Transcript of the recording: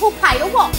Không phải, đúng không?